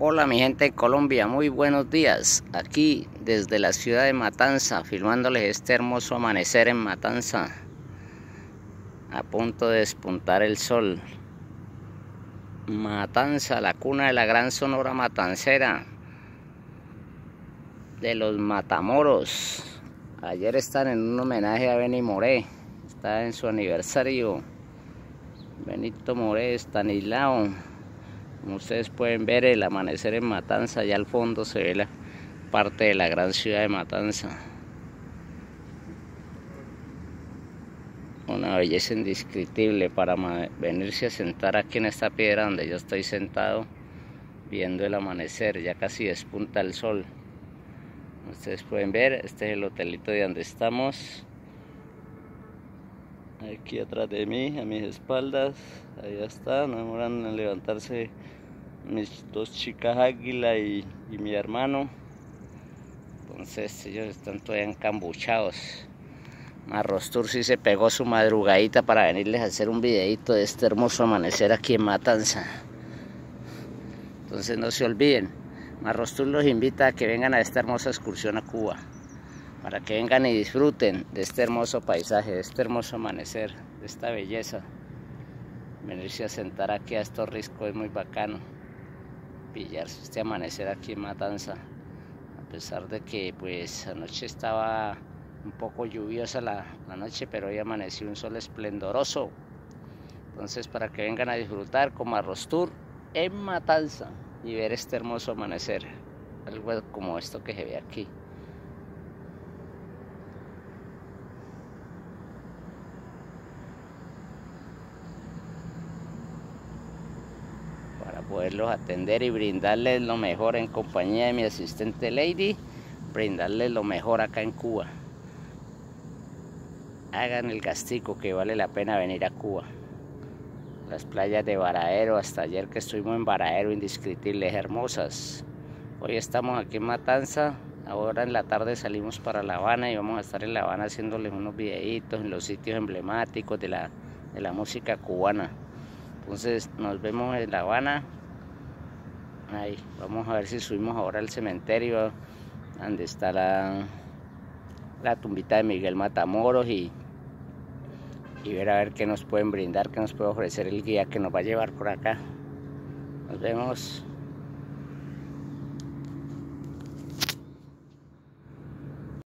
Hola mi gente de Colombia, muy buenos días. Aquí desde la ciudad de Matanza, filmándoles este hermoso amanecer en Matanza. A punto de despuntar el sol. Matanza, la cuna de la gran sonora matancera. De los Matamoros. Ayer están en un homenaje a Benny Moré. Está en su aniversario. Benito Moré, Stanislao. Como ustedes pueden ver, el amanecer en Matanza, allá al fondo se ve la parte de la gran ciudad de Matanza. Una belleza indescriptible para venirse a sentar aquí en esta piedra donde yo estoy sentado viendo el amanecer, ya casi despunta el sol. Ustedes pueden ver, este es el hotelito de donde estamos. Aquí atrás de mí, a mis espaldas, ahí está, no demoran en levantarse mis dos chicas águila y, mi hermano. Entonces ellos están todavía encambuchados. Marrostur sí se pegó su madrugadita para venirles a hacer un videito de este hermoso amanecer aquí en Matanza. Entonces no se olviden, Marrostur los invita a que vengan a esta hermosa excursión a Cuba para que vengan y disfruten de este hermoso paisaje, de este hermoso amanecer, de esta belleza. Venirse a sentar aquí a estos riscos es muy bacano. Pillarse este amanecer aquí en Matanza. A pesar de que pues anoche estaba un poco lluviosa la, noche, pero hoy amaneció un sol esplendoroso. Entonces para que vengan a disfrutar como Arroz Tour en Matanza y ver este hermoso amanecer. Algo como esto que se ve aquí. Poderlos atender y brindarles lo mejor en compañía de mi asistente Lady, brindarles lo mejor acá en Cuba. Hagan el gastico que vale la pena venir a Cuba. Las playas de Varadero, hasta ayer que estuvimos en Varadero, indescriptibles, hermosas. Hoy estamos aquí en Matanza, ahora en la tarde salimos para La Habana y vamos a estar en La Habana haciéndoles unos videitos en los sitios emblemáticos de la, de la música cubana. Entonces nos vemos en La Habana Vamos a ver si subimos ahora al cementerio donde está la, la tumbita de Miguel Matamoros y, y ver a ver qué nos pueden brindar, qué nos puede ofrecer el guía que nos va a llevar por acá. Nos vemos.